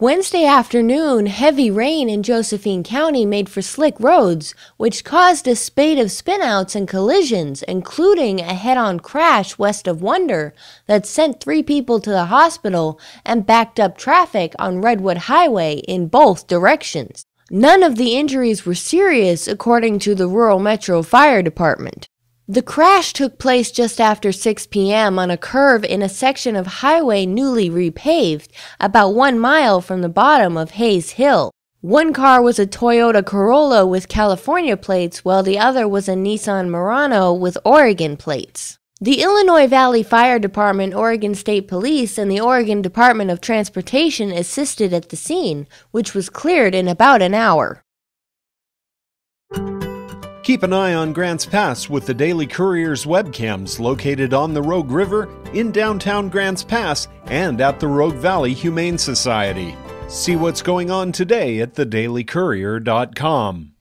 Wednesday afternoon, heavy rain in Josephine County made for slick roads, which caused a spate of spinouts and collisions, including a head on crash west of Wonder that sent three people to the hospital and backed up traffic on Redwood Highway in both directions. None of the injuries were serious, according to the Rural Metro Fire Department. The crash took place just after 6 p.m. on a curve in a section of highway newly repaved, about one mile from the bottom of Hayes Hill. One car was a Toyota Corolla with California plates, while the other was a Nissan Murano with Oregon plates. The Illinois Valley Fire Department, Oregon State Police, and the Oregon Department of Transportation assisted at the scene, which was cleared in about an hour. Keep an eye on Grants Pass with the Daily Courier's webcams located on the Rogue River, in downtown Grants Pass, and at the Rogue Valley Humane Society. See what's going on today at thedailycourier.com.